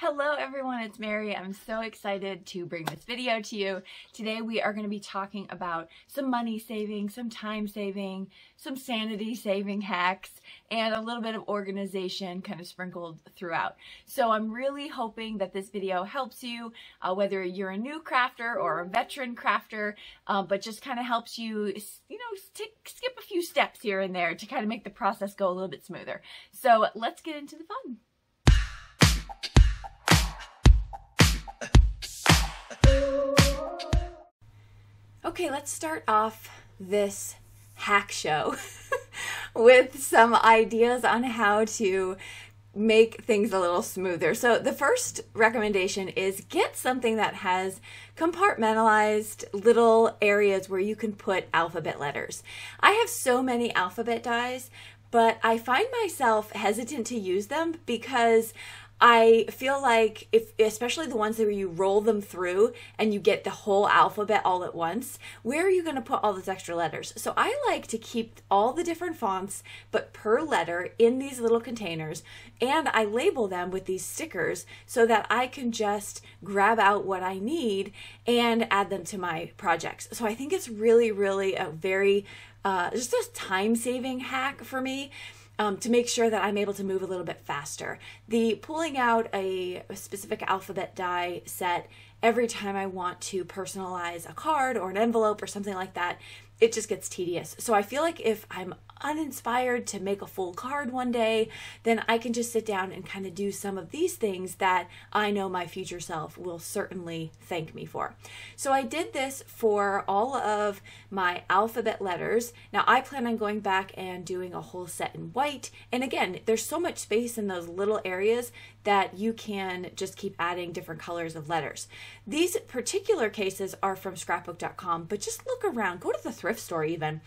Hello everyone, it's Mary. I'm so excited to bring this video to you. Today we are going to be talking about some money saving, some time saving, some sanity saving hacks, and a little bit of organization kind of sprinkled throughout. So I'm really hoping that this video helps you, uh, whether you're a new crafter or a veteran crafter, uh, but just kind of helps you, you know, skip a few steps here and there to kind of make the process go a little bit smoother. So let's get into the fun. Okay, let's start off this hack show with some ideas on how to make things a little smoother. So the first recommendation is get something that has compartmentalized little areas where you can put alphabet letters. I have so many alphabet dies, but I find myself hesitant to use them because I feel like if especially the ones where you roll them through and you get the whole alphabet all at once, where are you going to put all those extra letters? So I like to keep all the different fonts but per letter in these little containers and I label them with these stickers so that I can just grab out what I need and add them to my projects. So I think it's really really a very uh, just a time saving hack for me um, to make sure that I'm able to move a little bit faster. The pulling out a, a specific alphabet die set every time I want to personalize a card or an envelope or something like that, it just gets tedious. So I feel like if I'm uninspired to make a full card one day, then I can just sit down and kind of do some of these things that I know my future self will certainly thank me for. So I did this for all of my alphabet letters. Now I plan on going back and doing a whole set in white. And again, there's so much space in those little areas that you can just keep adding different colors of letters. These particular cases are from scrapbook.com, but just look around, go to the thrift store even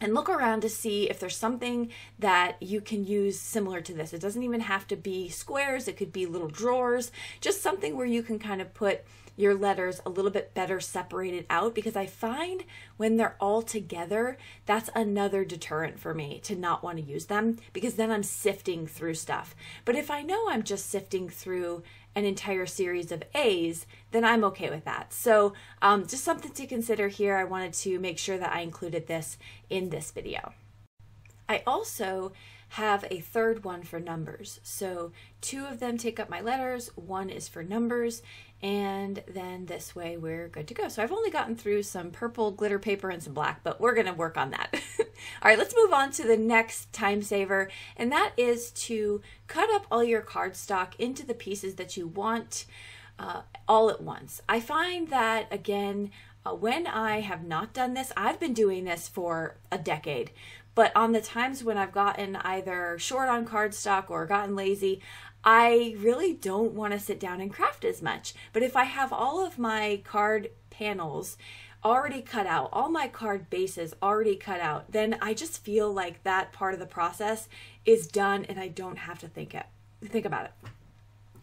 and look around to see if there's something that you can use similar to this. It doesn't even have to be squares, it could be little drawers, just something where you can kind of put your letters a little bit better separated out because I find when they're all together, that's another deterrent for me to not want to use them because then I'm sifting through stuff. But if I know I'm just sifting through an entire series of A's, then I'm okay with that. So um, just something to consider here. I wanted to make sure that I included this in this video. I also have a third one for numbers. So two of them take up my letters, one is for numbers, and then this way we're good to go. So I've only gotten through some purple glitter paper and some black, but we're going to work on that. all right, let's move on to the next time saver, and that is to cut up all your cardstock into the pieces that you want uh, all at once. I find that, again, uh, when I have not done this, I've been doing this for a decade, but on the times when I've gotten either short on cardstock or gotten lazy, I really don't want to sit down and craft as much. But if I have all of my card panels already cut out, all my card bases already cut out, then I just feel like that part of the process is done and I don't have to think it think about it.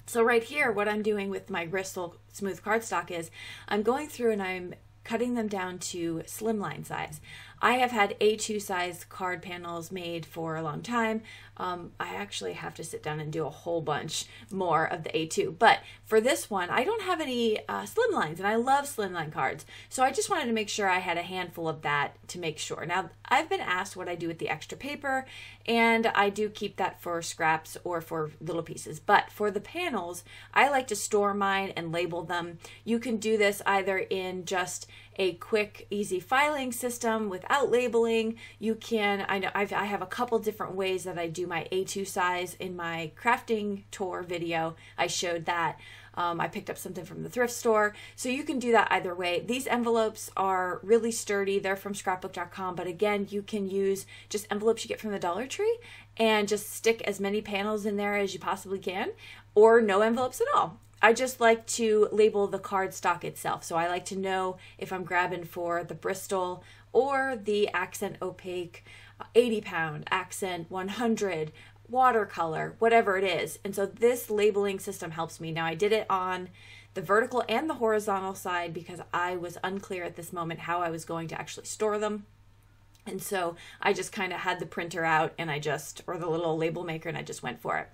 So right here, what I'm doing with my Bristol smooth cardstock is I'm going through and I'm cutting them down to slimline size. I have had A2 size card panels made for a long time. Um, I actually have to sit down and do a whole bunch more of the A2. But for this one, I don't have any uh, slimlines, and I love slimline cards. So I just wanted to make sure I had a handful of that to make sure. Now, I've been asked what I do with the extra paper, and I do keep that for scraps or for little pieces. But for the panels, I like to store mine and label them. You can do this either in just a quick, easy filing system without labeling. You can, I know I've, I have a couple different ways that I do my A2 size in my crafting tour video. I showed that. Um, I picked up something from the thrift store. So you can do that either way. These envelopes are really sturdy. They're from scrapbook.com. But again, you can use just envelopes you get from the Dollar Tree and just stick as many panels in there as you possibly can or no envelopes at all. I just like to label the card stock itself. So I like to know if I'm grabbing for the Bristol or the Accent Opaque uh, 80 pound, Accent 100, watercolor, whatever it is. And so this labeling system helps me. Now I did it on the vertical and the horizontal side because I was unclear at this moment how I was going to actually store them. And so I just kind of had the printer out and I just, or the little label maker, and I just went for it.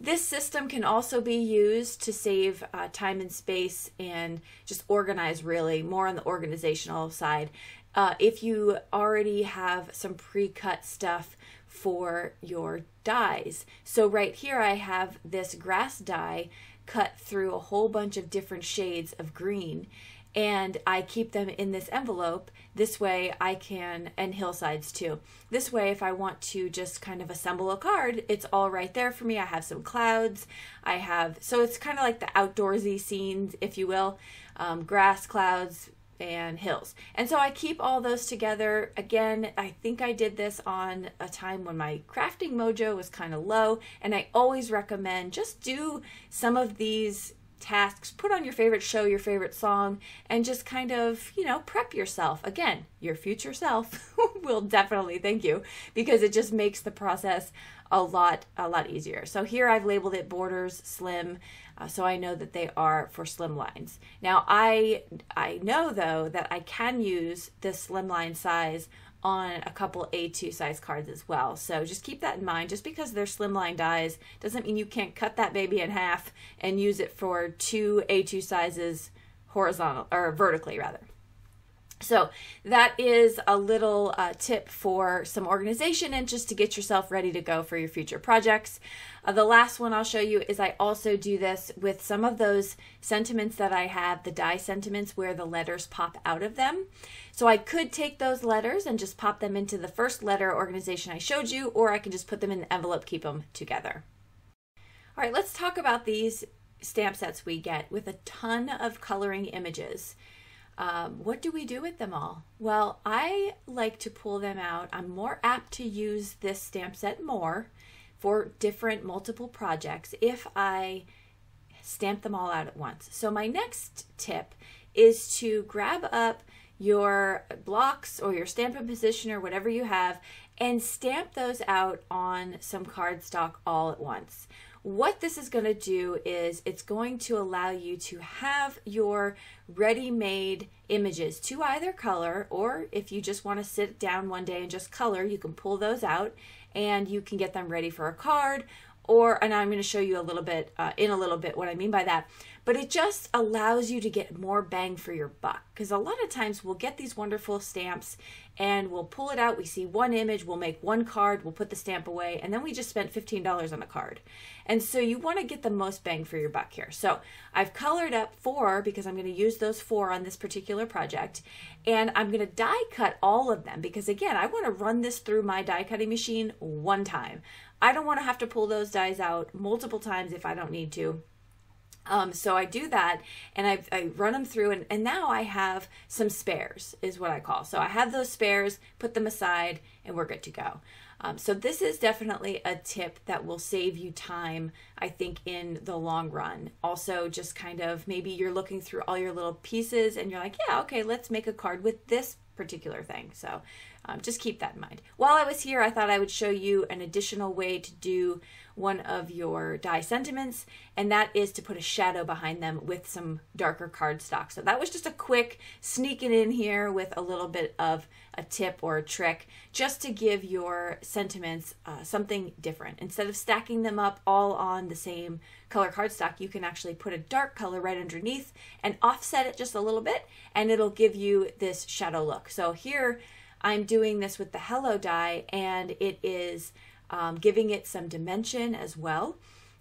This system can also be used to save uh, time and space and just organize really more on the organizational side. Uh, if you already have some pre-cut stuff for your dies. So right here I have this grass die cut through a whole bunch of different shades of green and I keep them in this envelope. This way I can, and hillsides too. This way, if I want to just kind of assemble a card, it's all right there for me. I have some clouds. I have, so it's kind of like the outdoorsy scenes, if you will. Um, grass, clouds, and hills. And so I keep all those together. Again, I think I did this on a time when my crafting mojo was kind of low, and I always recommend just do some of these tasks, put on your favorite show, your favorite song, and just kind of, you know, prep yourself. Again, your future self will definitely thank you because it just makes the process a lot a lot easier. So here I've labeled it borders slim uh, so I know that they are for slim lines. Now I I know though that I can use this slim line size on a couple A2 size cards as well. So just keep that in mind. Just because they're slimline dies doesn't mean you can't cut that baby in half and use it for two A2 sizes horizontal or vertically rather. So that is a little uh, tip for some organization and just to get yourself ready to go for your future projects. Uh, the last one I'll show you is I also do this with some of those sentiments that I have, the die sentiments where the letters pop out of them. So I could take those letters and just pop them into the first letter organization I showed you, or I can just put them in the envelope, keep them together. All right, let's talk about these stamp sets we get with a ton of coloring images. Um, what do we do with them all? Well, I like to pull them out. I'm more apt to use this stamp set more for different multiple projects if I stamp them all out at once. So my next tip is to grab up your blocks or your stamping position or whatever you have and stamp those out on some cardstock all at once. What this is going to do is it's going to allow you to have your ready-made images to either color or if you just want to sit down one day and just color, you can pull those out and you can get them ready for a card or and I'm going to show you a little bit uh, in a little bit what I mean by that but it just allows you to get more bang for your buck because a lot of times we'll get these wonderful stamps and we'll pull it out we see one image we'll make one card we'll put the stamp away and then we just spent $15 on a card. And so you want to get the most bang for your buck here. So I've colored up four because I'm going to use those four on this particular project and I'm going to die cut all of them because again I want to run this through my die cutting machine one time. I don't want to have to pull those dies out multiple times if I don't need to um, so I do that and I, I run them through and, and now I have some spares is what I call. So I have those spares, put them aside and we're good to go. Um, so this is definitely a tip that will save you time, I think, in the long run. Also, just kind of maybe you're looking through all your little pieces and you're like, yeah, okay, let's make a card with this particular thing. So um, just keep that in mind. While I was here, I thought I would show you an additional way to do one of your die sentiments, and that is to put a shadow behind them with some darker cardstock. So that was just a quick sneaking in here with a little bit of a tip or a trick just to give your sentiments uh, something different. Instead of stacking them up all on the same color cardstock, you can actually put a dark color right underneath and offset it just a little bit, and it'll give you this shadow look. So here I'm doing this with the Hello die, and it is um, giving it some dimension as well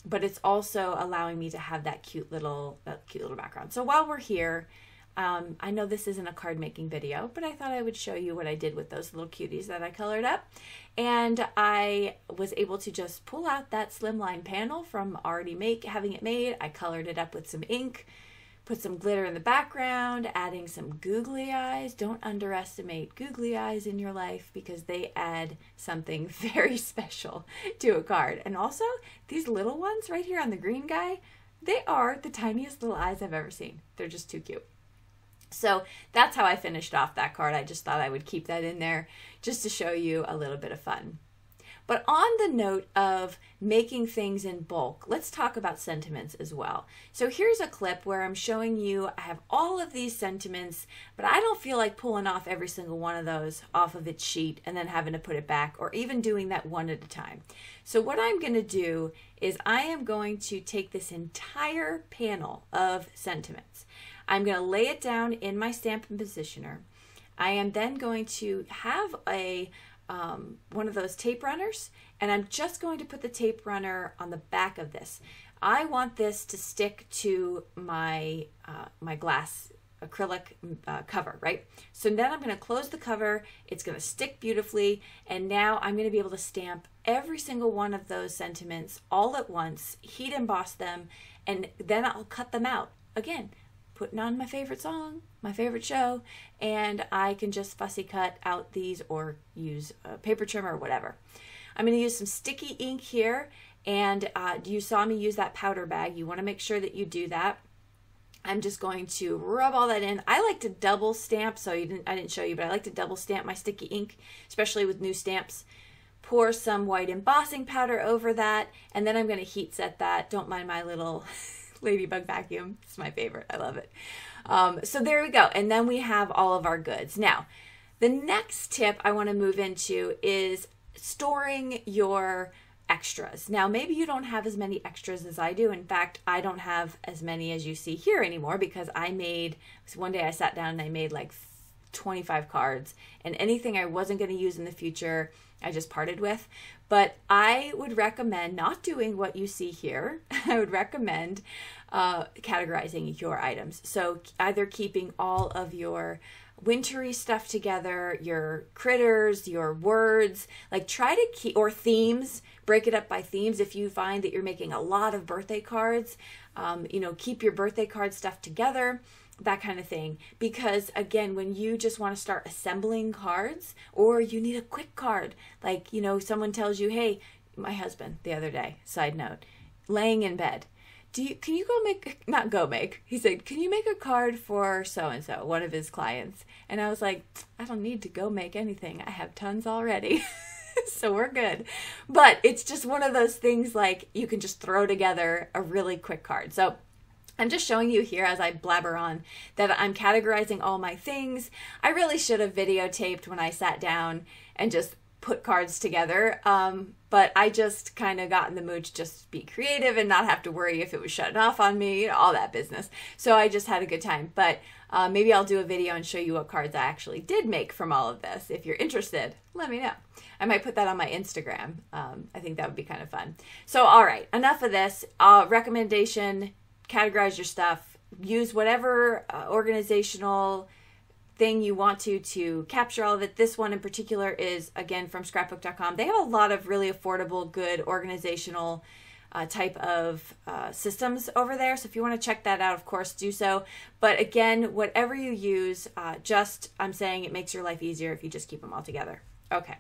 but it's also allowing me to have that cute little that cute little background so while we're here um, I know this isn't a card making video, but I thought I would show you what I did with those little cuties that I colored up. And I was able to just pull out that slimline panel from already make having it made. I colored it up with some ink, Put some glitter in the background, adding some googly eyes. Don't underestimate googly eyes in your life because they add something very special to a card. And also, these little ones right here on the green guy, they are the tiniest little eyes I've ever seen. They're just too cute. So that's how I finished off that card. I just thought I would keep that in there just to show you a little bit of fun. But on the note of making things in bulk, let's talk about sentiments as well. So here's a clip where I'm showing you I have all of these sentiments, but I don't feel like pulling off every single one of those off of its sheet and then having to put it back or even doing that one at a time. So what I'm going to do is I am going to take this entire panel of sentiments. I'm going to lay it down in my Stampin' Positioner. I am then going to have a um, one of those tape runners and I'm just going to put the tape runner on the back of this. I want this to stick to my uh, my glass acrylic uh, cover, right? So then I'm going to close the cover. It's going to stick beautifully. And now I'm going to be able to stamp every single one of those sentiments all at once, heat emboss them, and then I'll cut them out. Again, putting on my favorite song, my favorite show, and I can just fussy cut out these or use a paper trimmer or whatever. I'm going to use some sticky ink here, and uh, you saw me use that powder bag. You want to make sure that you do that. I'm just going to rub all that in. I like to double stamp, so you didn't, I didn't show you, but I like to double stamp my sticky ink, especially with new stamps. Pour some white embossing powder over that, and then I'm going to heat set that. Don't mind my little ladybug vacuum. It's my favorite. I love it. Um, so there we go. And then we have all of our goods. Now, the next tip I want to move into is storing your extras. Now, maybe you don't have as many extras as I do. In fact, I don't have as many as you see here anymore because I made, one day I sat down and I made like 25 cards and anything I wasn't going to use in the future, I just parted with. But I would recommend not doing what you see here. I would recommend uh, categorizing your items. So either keeping all of your wintry stuff together, your critters, your words, like try to keep, or themes, break it up by themes. If you find that you're making a lot of birthday cards, um, you know, keep your birthday card stuff together that kind of thing. Because again, when you just want to start assembling cards or you need a quick card, like, you know, someone tells you, hey, my husband the other day, side note, laying in bed. Do you can you go make not go make? He said, "Can you make a card for so and so, one of his clients?" And I was like, "I don't need to go make anything. I have tons already." so we're good. But it's just one of those things like you can just throw together a really quick card. So I'm just showing you here as I blabber on that I'm categorizing all my things. I really should have videotaped when I sat down and just put cards together. Um, but I just kind of got in the mood to just be creative and not have to worry if it was shutting off on me, all that business. So I just had a good time. But uh, maybe I'll do a video and show you what cards I actually did make from all of this. If you're interested, let me know. I might put that on my Instagram. Um, I think that would be kind of fun. So, all right, enough of this. Uh, recommendation categorize your stuff, use whatever uh, organizational thing you want to to capture all of it. This one in particular is again from scrapbook.com. They have a lot of really affordable, good organizational uh, type of uh, systems over there. So if you want to check that out, of course, do so. But again, whatever you use, uh, just I'm saying it makes your life easier if you just keep them all together. Okay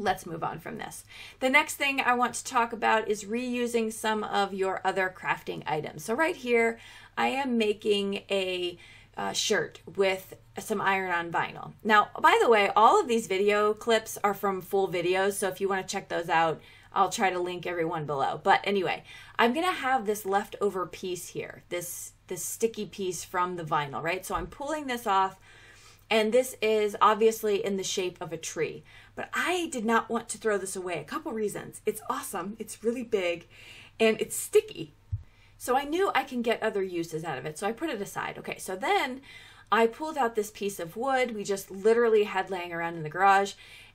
let's move on from this. The next thing I want to talk about is reusing some of your other crafting items. So right here, I am making a uh, shirt with some iron-on vinyl. Now, by the way, all of these video clips are from full videos, so if you want to check those out, I'll try to link everyone below. But anyway, I'm going to have this leftover piece here, this, this sticky piece from the vinyl, right? So I'm pulling this off, and this is obviously in the shape of a tree. But I did not want to throw this away. A couple reasons. It's awesome, it's really big, and it's sticky. So I knew I can get other uses out of it. So I put it aside. Okay, so then I pulled out this piece of wood we just literally had laying around in the garage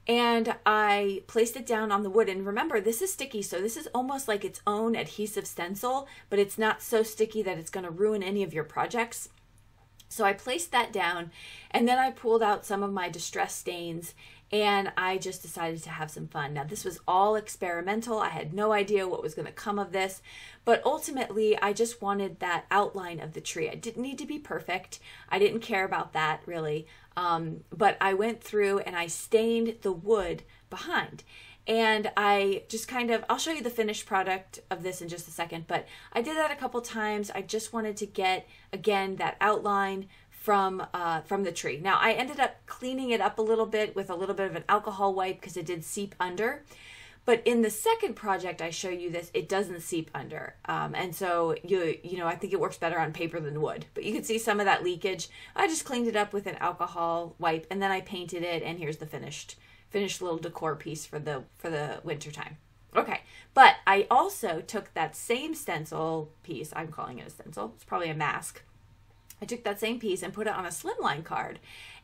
and I placed it down on the wood. And remember, this is sticky, so this is almost like its own adhesive stencil, but it's not so sticky that it's going to ruin any of your projects. So I placed that down and then I pulled out some of my distress stains and I just decided to have some fun. Now, this was all experimental. I had no idea what was going to come of this, but ultimately, I just wanted that outline of the tree. I didn't need to be perfect, I didn't care about that really. Um, but I went through and I stained the wood behind. And I just kind of, I'll show you the finished product of this in just a second, but I did that a couple times. I just wanted to get, again, that outline from uh, from the tree. Now I ended up cleaning it up a little bit with a little bit of an alcohol wipe because it did seep under. But in the second project, I show you this, it doesn't seep under. Um, and so, you you know, I think it works better on paper than wood. But you can see some of that leakage. I just cleaned it up with an alcohol wipe and then I painted it and here's the finished finished little decor piece for the for the winter time. Okay, but I also took that same stencil piece, I'm calling it a stencil, it's probably a mask. I took that same piece and put it on a slimline card.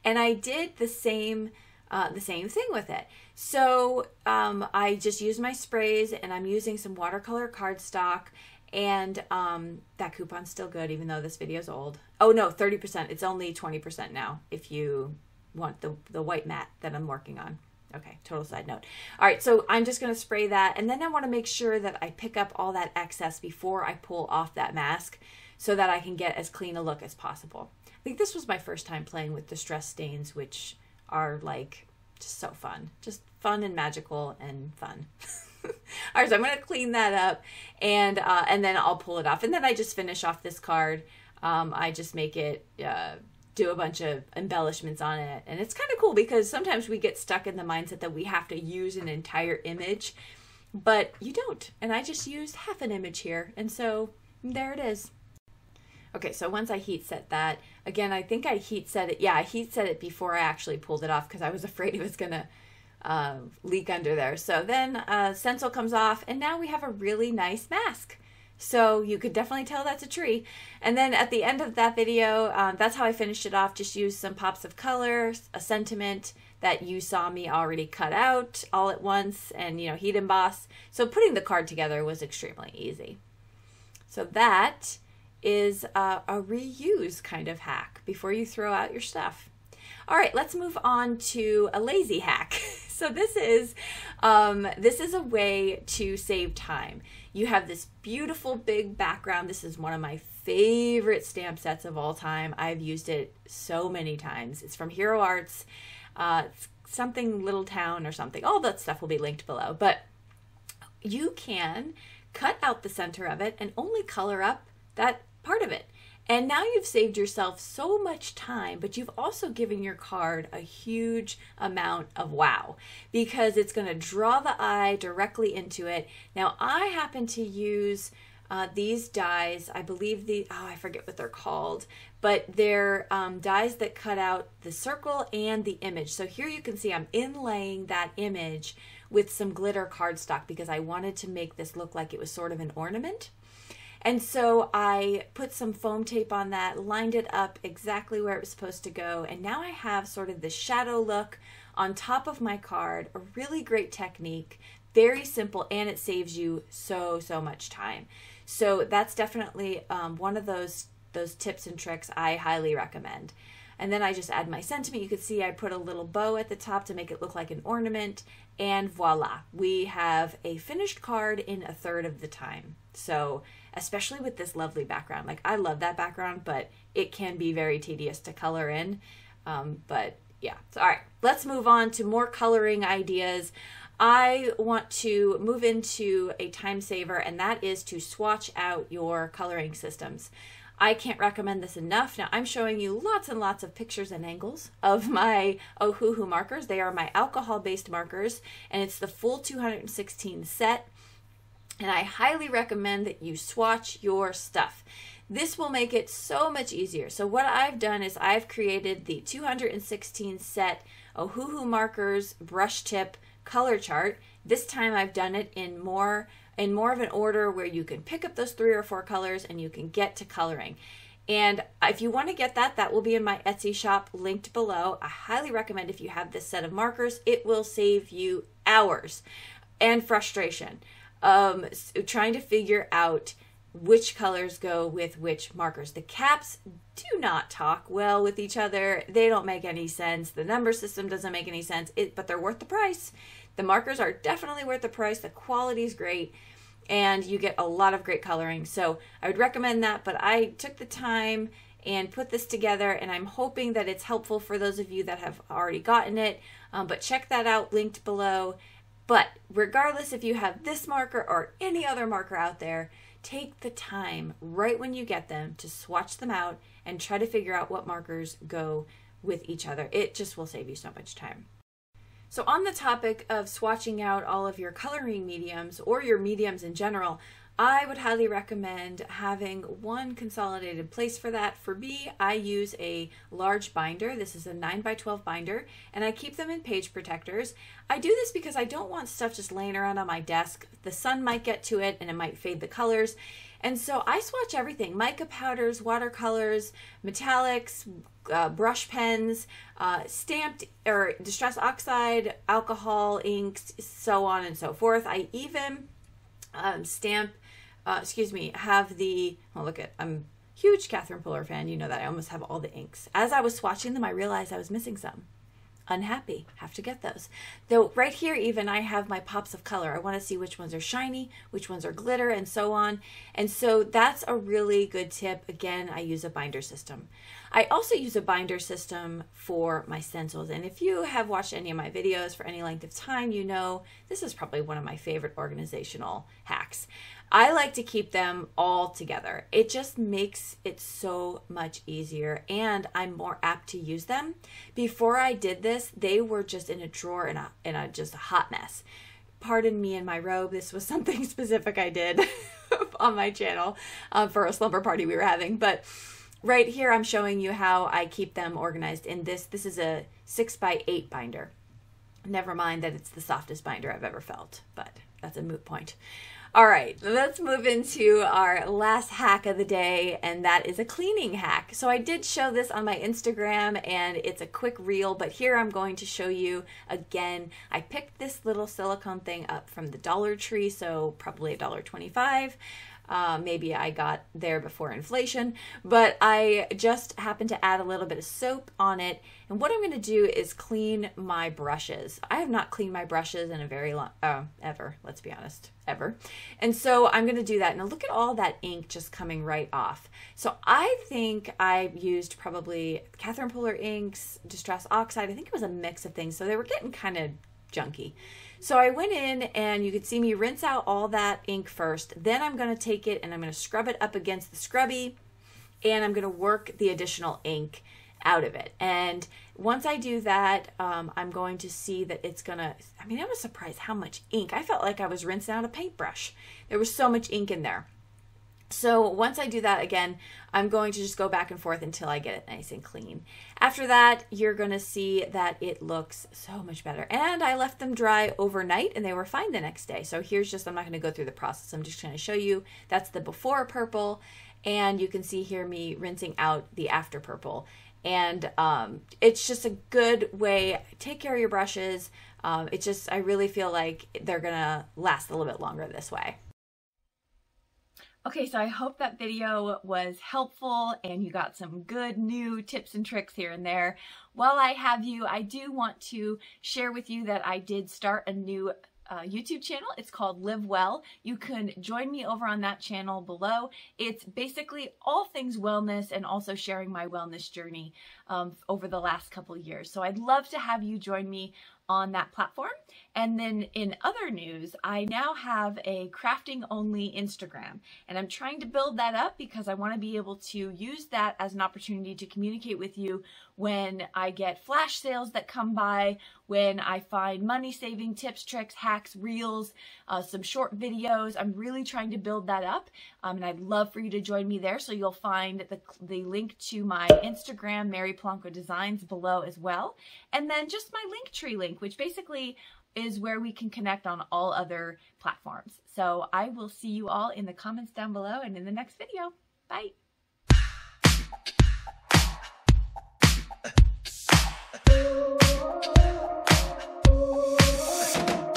And I did the same uh, the same thing with it. So um, I just used my sprays and I'm using some watercolor cardstock and um, that coupon's still good even though this video is old. Oh no, 30%. It's only 20% now if you want the, the white mat that I'm working on. Okay, total side note. All right, so I'm just going to spray that and then I want to make sure that I pick up all that excess before I pull off that mask so that I can get as clean a look as possible. I think this was my first time playing with distress stains, which are like just so fun. Just fun and magical and fun. All right, so I'm going to clean that up and uh, and then I'll pull it off. And then I just finish off this card. Um, I just make it uh, do a bunch of embellishments on it. And it's kind of cool because sometimes we get stuck in the mindset that we have to use an entire image, but you don't. And I just used half an image here. And so there it is. Okay, so once I heat set that, again, I think I heat set it. Yeah, I heat set it before I actually pulled it off because I was afraid it was going to uh, leak under there. So then uh, stencil comes off, and now we have a really nice mask. So you could definitely tell that's a tree. And then at the end of that video, um, that's how I finished it off. Just used some pops of color, a sentiment that you saw me already cut out all at once and, you know, heat emboss. So putting the card together was extremely easy. So that is a, a reuse kind of hack before you throw out your stuff. All right, let's move on to a lazy hack. so this is um, this is a way to save time. You have this beautiful big background. This is one of my favorite stamp sets of all time. I've used it so many times. It's from Hero Arts. Uh, something Little Town or something. All that stuff will be linked below. But you can cut out the center of it and only color up that part of it. And now you've saved yourself so much time, but you've also given your card a huge amount of wow because it's going to draw the eye directly into it. Now, I happen to use uh, these dies. I believe the, oh, I forget what they're called, but they're um, dies that cut out the circle and the image. So here you can see I'm inlaying that image with some glitter cardstock because I wanted to make this look like it was sort of an ornament. And so I put some foam tape on that, lined it up exactly where it was supposed to go, and now I have sort of the shadow look on top of my card. A really great technique, very simple, and it saves you so, so much time. So that's definitely um, one of those those tips and tricks I highly recommend. And then I just add my sentiment. You can see I put a little bow at the top to make it look like an ornament. And voila, we have a finished card in a third of the time. So especially with this lovely background. Like I love that background, but it can be very tedious to color in. Um, but yeah, so, all right, let's move on to more coloring ideas. I want to move into a time saver, and that is to swatch out your coloring systems. I can't recommend this enough. Now, I'm showing you lots and lots of pictures and angles of my Ohuhu markers. They are my alcohol-based markers, and it's the full 216 set and I highly recommend that you swatch your stuff. This will make it so much easier. So what I've done is I've created the 216 set Ohuhu markers brush tip color chart. This time I've done it in more in more of an order where you can pick up those three or four colors and you can get to coloring. And if you want to get that, that will be in my Etsy shop linked below. I highly recommend if you have this set of markers, it will save you hours and frustration um, trying to figure out which colors go with which markers. The caps do not talk well with each other. They don't make any sense. The number system doesn't make any sense, it, but they're worth the price. The markers are definitely worth the price. The quality is great and you get a lot of great coloring. So I would recommend that, but I took the time and put this together and I'm hoping that it's helpful for those of you that have already gotten it. Um, but check that out linked below but regardless if you have this marker or any other marker out there, take the time right when you get them to swatch them out and try to figure out what markers go with each other. It just will save you so much time. So, on the topic of swatching out all of your coloring mediums or your mediums in general, I would highly recommend having one consolidated place for that. For me, I use a large binder. This is a 9 by 12 binder, and I keep them in page protectors. I do this because I don't want stuff just laying around on my desk. The sun might get to it and it might fade the colors. And so I swatch everything mica powders, watercolors, metallics, uh, brush pens, uh, stamped or distress oxide, alcohol, inks, so on and so forth. I even um, stamp, uh, excuse me, have the, oh, look at, I'm huge Catherine Pooler fan. You know that I almost have all the inks. As I was swatching them, I realized I was missing some unhappy. Have to get those. Though right here even I have my pops of color. I want to see which ones are shiny, which ones are glitter and so on. And so that's a really good tip. Again, I use a binder system. I also use a binder system for my stencils. And if you have watched any of my videos for any length of time, you know this is probably one of my favorite organizational hacks. I like to keep them all together. It just makes it so much easier and I'm more apt to use them. Before I did this, they were just in a drawer in a in a just a hot mess. Pardon me in my robe. This was something specific I did on my channel uh, for a slumber party we were having, but right here I'm showing you how I keep them organized in this. This is a six by eight binder. Never mind that it's the softest binder I've ever felt, but that's a moot point. All right, let's move into our last hack of the day, and that is a cleaning hack. So I did show this on my Instagram, and it's a quick reel, but here I'm going to show you again. I picked this little silicone thing up from the Dollar Tree, so probably a dollar twenty-five. Uh, maybe I got there before inflation, but I just happened to add a little bit of soap on it. And what I'm going to do is clean my brushes. I have not cleaned my brushes in a very long, uh, ever, let's be honest, ever. And so I'm going to do that. Now look at all that ink just coming right off. So I think I used probably Catherine Pooler inks, Distress Oxide. I think it was a mix of things. So they were getting kind of junky. So I went in and you could see me rinse out all that ink first. Then I'm going to take it and I'm going to scrub it up against the scrubby and I'm going to work the additional ink out of it. And once I do that, um, I'm going to see that it's going to, I mean, I was surprised how much ink. I felt like I was rinsing out a paintbrush. There was so much ink in there. So once I do that again, I'm going to just go back and forth until I get it nice and clean. After that, you're going to see that it looks so much better. And I left them dry overnight and they were fine the next day. So here's just, I'm not going to go through the process. I'm just going to show you that's the before purple. And you can see here me rinsing out the after purple. And um, it's just a good way, take care of your brushes. Um, it just, I really feel like they're going to last a little bit longer this way. Okay, so I hope that video was helpful and you got some good new tips and tricks here and there. While I have you, I do want to share with you that I did start a new uh, YouTube channel. It's called Live Well. You can join me over on that channel below. It's basically all things wellness and also sharing my wellness journey um, over the last couple years. So I'd love to have you join me on that platform. And then in other news, I now have a crafting only Instagram and I'm trying to build that up because I want to be able to use that as an opportunity to communicate with you when I get flash sales that come by, when I find money saving tips, tricks, hacks, reels, uh, some short videos. I'm really trying to build that up um, and I'd love for you to join me there. So you'll find the, the link to my Instagram, Mary Polanco Designs below as well. And then just my Linktree which basically is where we can connect on all other platforms. So I will see you all in the comments down below and in the next video. Bye.